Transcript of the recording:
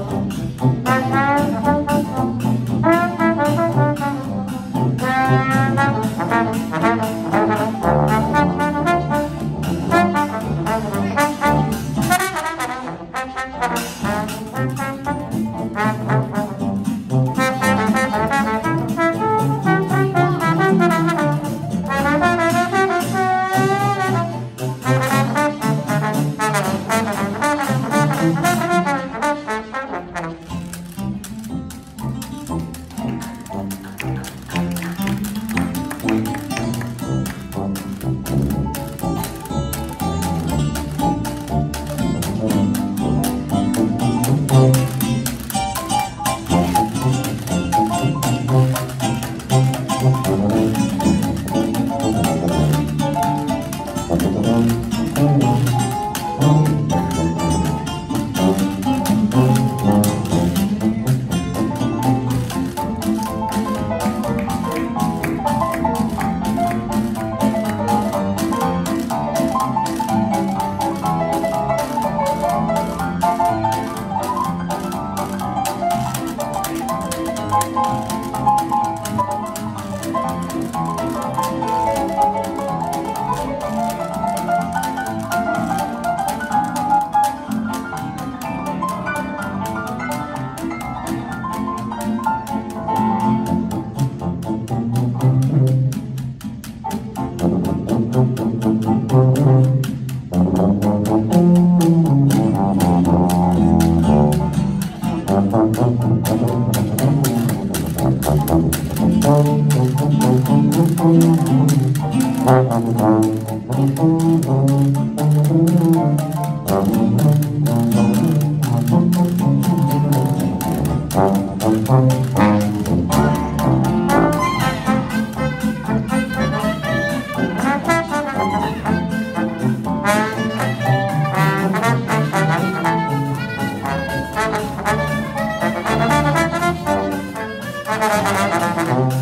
Sign your place